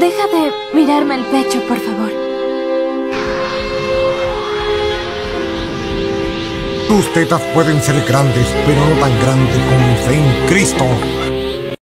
Deja de mirarme el pecho, por favor. Tus tetas pueden ser grandes, pero no tan grandes como mi fe en Cristo.